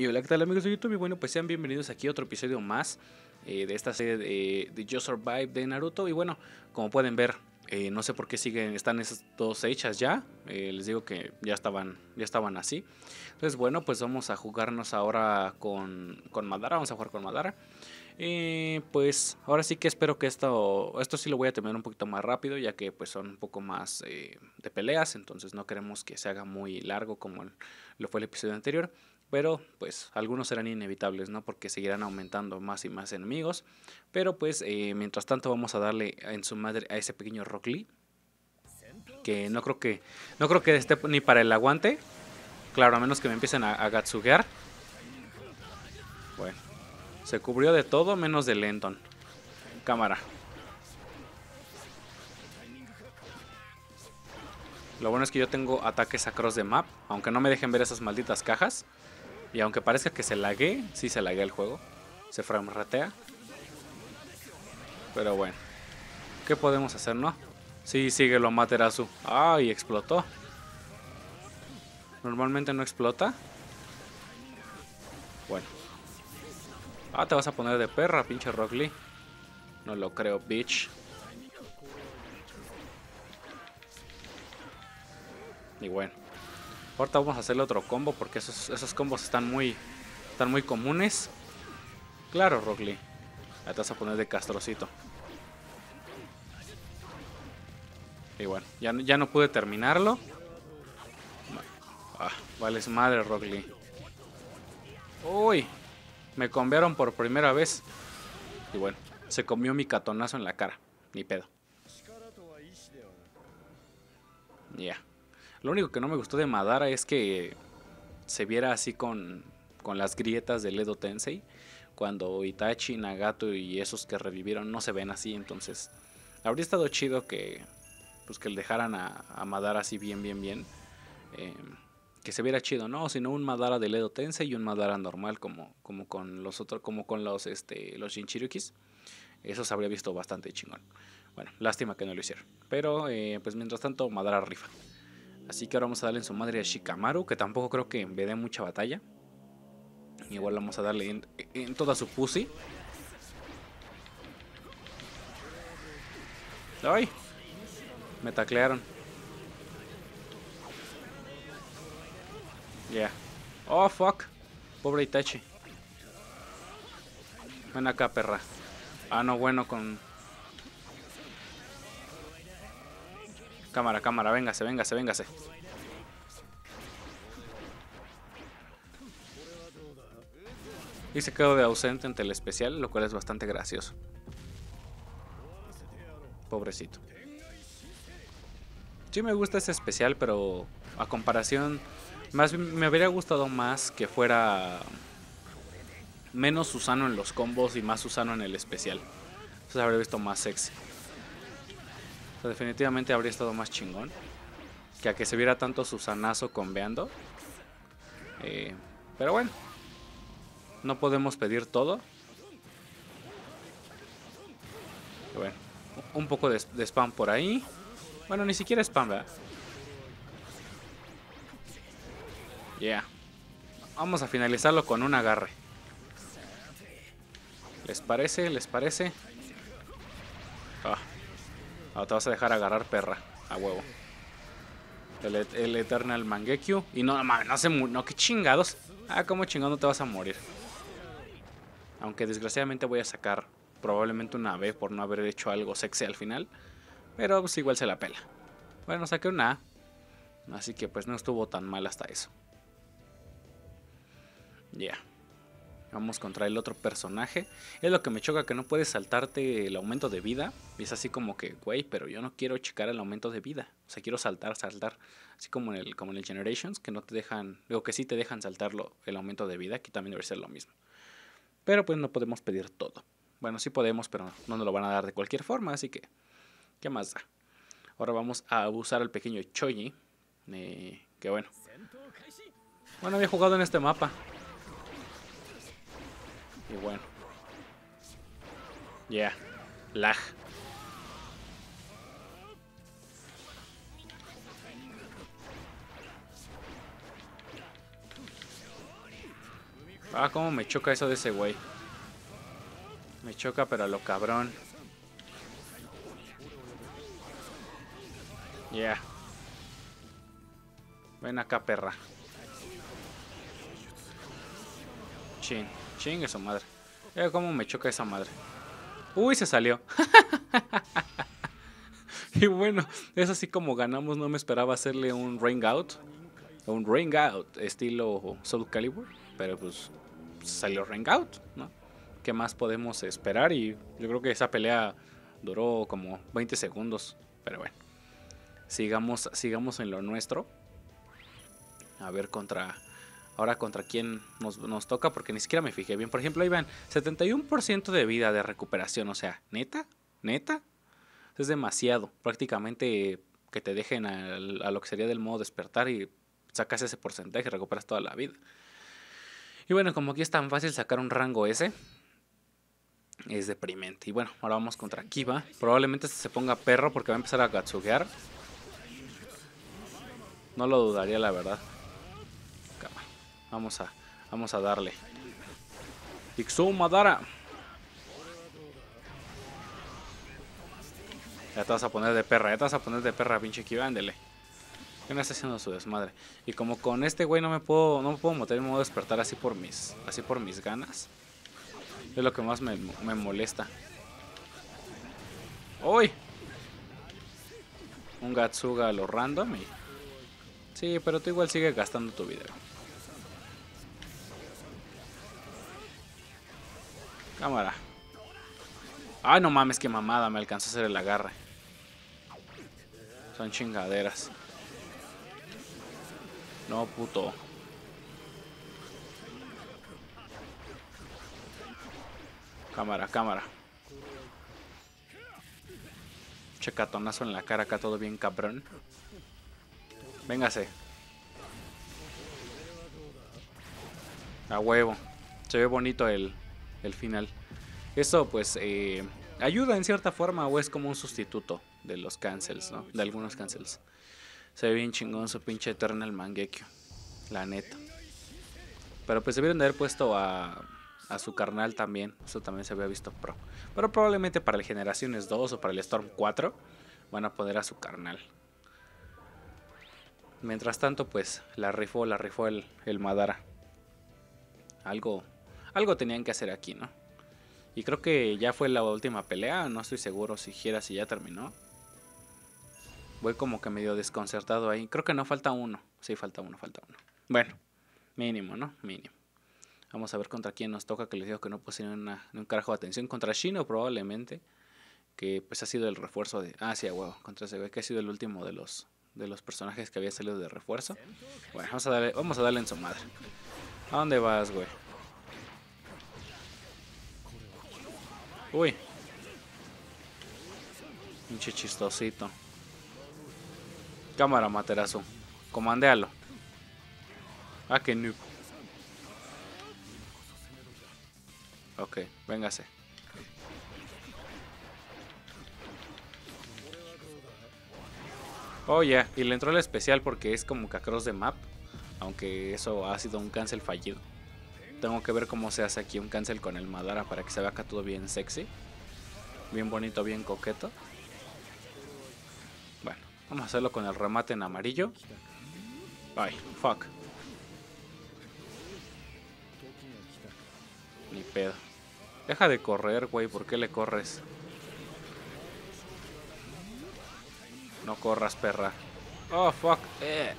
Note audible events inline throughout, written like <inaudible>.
Y hola, ¿qué tal amigos de YouTube? Y bueno, pues sean bienvenidos aquí a otro episodio más eh, de esta serie de, de Yo Survive de Naruto. Y bueno, como pueden ver, eh, no sé por qué siguen, están esas dos hechas ya. Eh, les digo que ya estaban, ya estaban así. Entonces, bueno, pues vamos a jugarnos ahora con, con Madara. Vamos a jugar con Madara. Pues ahora sí que espero que esto, esto sí lo voy a terminar un poquito más rápido, ya que pues son un poco más de peleas, entonces no queremos que se haga muy largo como lo fue el episodio anterior. Pero pues algunos serán inevitables, ¿no? Porque seguirán aumentando más y más enemigos. Pero pues eh, mientras tanto vamos a darle en su madre a ese pequeño Rock Lee. Que no creo que. No creo que esté ni para el aguante. Claro, a menos que me empiecen a, a gatsugear. Bueno. Se cubrió de todo menos de Lenton. Cámara. Lo bueno es que yo tengo ataques across de map. Aunque no me dejen ver esas malditas cajas. Y aunque parezca que se lague, sí se laguea el juego. Se framerratea. Pero bueno. ¿Qué podemos hacer, no? Sí, sigue lo Materazu. ¡Ay! explotó. Normalmente no explota. Bueno. Ah, te vas a poner de perra, pinche Rock. No lo creo, bitch. Y bueno. Ahorita vamos a hacerle otro combo porque esos, combos están muy, están muy comunes. Claro, Rock Lee. Ya te vas a poner de castrocito. Y bueno, ya, no- ya no pude terminarlo. Ah, vale, es madre, Rock Lee. Uy, me combiaron por primera vez. Y bueno, se comió mi catonazo en la cara. Ni pedo. Ya. Lo único que no me gustó de Madara es que se viera así con, con las grietas del Edo Tensei. Cuando Itachi, Nagato y esos que revivieron no se ven así. Entonces, habría estado chido que, pues, que le dejaran a, Madara así bien, bien, bien. Eh, que se viera chido, ¿no? Sino un Madara del Edo Tensei y un Madara normal como, como con los otros, como con los este los. Eso se habría visto bastante chingón. Bueno, lástima que no lo hicieron. Pero eh, pues mientras tanto, Madara rifa. Así que ahora vamos a darle en su madre a Shikamaru, que tampoco creo que me dé mucha batalla. Igual vamos a darle en, toda su pussy. ¡Ay! Me taclearon. Ya. Oh, fuck. Pobre Itachi. Ven acá, perra. Ah, no, bueno, con... Cámara, cámara, véngase, véngase, véngase. Y se quedó de ausente ante el especial, lo cual es bastante gracioso. Pobrecito. Sí me gusta ese especial, pero a comparación, más me habría gustado más que fuera menos Susano en los combos y más Susano en el especial. Se habría visto más sexy. Definitivamente habría estado más chingón que a que se viera tanto Susanazo conveando. Eh, pero bueno, no podemos pedir todo. Bueno, un poco de, de spam por ahí. Bueno, ni siquiera spam, ¿verdad? Yeah. Vamos a finalizarlo con un agarre. ¿Les parece? ¿Les parece? Ah. Ah, te vas a dejar agarrar perra. A huevo. El, et- el Eternal Mangekyo. Y no, mames, no se No, qué chingados. Ah, cómo chingado te vas a morir. Aunque desgraciadamente voy a sacar probablemente una B por no haber hecho algo sexy al final. Pero pues igual se la pela. Bueno, saqué una A. Así que pues no estuvo tan mal hasta eso. Ya. Vamos contra el otro personaje. Es lo que me choca que no puedes saltarte el aumento de vida. Y es así como que, güey, pero yo no quiero checar el aumento de vida. O sea, quiero saltar, saltar. Así como en el, como en el Generations, que no te dejan, digo que sí te dejan saltarlo el aumento de vida. Aquí también debe ser lo mismo. Pero pues no podemos pedir todo. Bueno, sí podemos, pero no nos lo van a dar de cualquier forma. Así que, ¿qué más da? Ahora vamos a usar al pequeño Choji. eh, que bueno. Bueno, había jugado en este mapa. Y bueno. Ya. Lag. Ah, cómo me choca eso de ese güey. Me choca, pero a lo cabrón. Yeah. Ven acá, perra. Ching, ching esa madre. Eh, cómo me choca esa madre. Uy, se salió. <laughs> y bueno, es así como ganamos. No me esperaba hacerle un ring out. Un ring out estilo Soul Calibur. Pero pues salió ring out, ¿no? ¿Qué más podemos esperar? Y yo creo que esa pelea duró como 20 segundos. Pero bueno. Sigamos, sigamos en lo nuestro. A ver contra... Ahora contra quién nos, nos toca, porque ni siquiera me fijé bien. Por ejemplo, ahí van, 71% de vida de recuperación. O sea, neta, neta. Es demasiado. Prácticamente que te dejen a, lo que sería del modo despertar y sacas ese porcentaje recuperas toda la vida. Y bueno, como aquí es tan fácil sacar un rango ese, es deprimente. Y bueno, ahora vamos contra Kiva. Probablemente se ponga perro porque va a empezar a gatsugear. No lo dudaría, la verdad. Vamos a, vamos a darle. Ixu Madara. Ya te vas a poner de perra, ya te vas a poner de perra, pinche Kiva, ándele. ¿Qué me está haciendo su desmadre? Y como con este güey no me puedo, no me puedo meter en modo despertar así por mis, así por mis ganas. Es lo que más me, me molesta. ¡Uy! Un Gatsuga a lo random y... Sí, pero tú igual sigues gastando tu video. Cámara. Ay, no mames, qué mamada. Me alcanzó a hacer el agarre. Son chingaderas. No, puto. Cámara, cámara. Checatonazo en la cara acá, todo bien cabrón. Véngase. A huevo. Se ve bonito el, el final. Eso pues eh, ayuda en cierta forma o es como un sustituto de los cancels, ¿no? De algunos cancels. Se ve bien chingón su pinche Eternal Mangekyo. La neta. Pero pues debieron de haber puesto a, a su carnal también. Eso también se había visto pro. Pero probablemente para el Generaciones 2 o para el Storm 4 van a poner a su carnal. Mientras tanto, pues la rifó, la rifó el, el Madara. Algo, algo tenían que hacer aquí, ¿no? Y creo que ya fue la última pelea. No estoy seguro si siquiera si ya terminó. Voy como que medio desconcertado ahí. Creo que no falta uno. Sí, falta uno, falta uno. Bueno, mínimo, ¿no? Mínimo. Vamos a ver contra quién nos toca, que les digo que no puse ni, un carajo de atención. Contra Shino probablemente, que pues ha sido el refuerzo de... Ah, sí, huevo, contra ese güey que ha sido el último de los, de los personajes que había salido de refuerzo. Bueno, vamos a darle, vamos a darle en su madre. ¿A dónde vas, güey? Uy. Pinche chistosito. Cámara, materazo. Comandéalo. Ah, que noob. Ok, véngase. Oh, ya. Y le entró el especial porque es como que across the map. Aunque eso ha sido un cancel fallido. Tengo que ver cómo se hace aquí un cancel con el Madara para que se vea acá todo bien sexy. Bien bonito, bien coqueto. Bueno, vamos a hacerlo con el remate en amarillo. Ay, fuck. Ni pedo. Deja de correr, güey. ¿Por qué le corres? No corras, perra. Oh, fuck. Eh.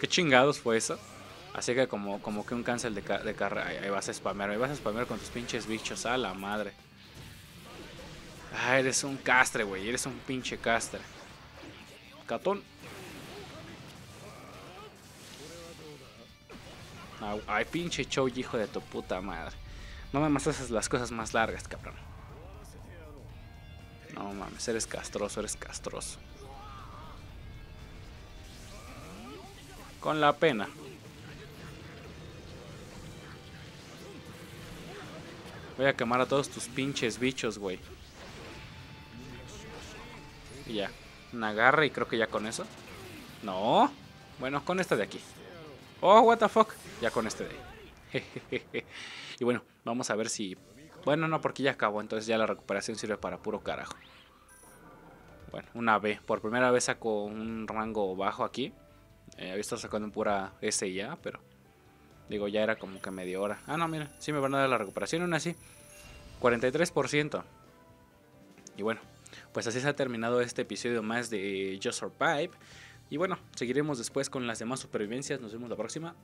¿Qué chingados fue eso? Así que como, como que un cancel de, de carrera. Ahí vas a spamear. Ahí vas a spamear con tus pinches bichos. A la madre. Ah, eres un castre, güey. Eres un pinche castre. Catón. Ay, pinche show, hijo de tu puta madre. No mames, haces las cosas más largas, cabrón. No mames, eres castroso, eres castroso. Con la pena. Voy a quemar a todos tus pinches bichos, güey. Y ya. Un agarre y creo que ya con eso. No. Bueno, con este de aquí. Oh, what the fuck. Ya con este de ahí. <laughs> y bueno, vamos a ver si... Bueno, no, porque ya acabó. Entonces ya la recuperación sirve para puro carajo. Bueno, una B. Por primera vez saco un rango bajo aquí. Eh, había estado sacando en pura S y ya, pero... Digo, ya era como que media hora. Ah, no, mira, sí me van a dar la recuperación aún así. 43%. Y bueno, pues así se ha terminado este episodio más de Just Survive. Y bueno, seguiremos después con las demás supervivencias. Nos vemos la próxima.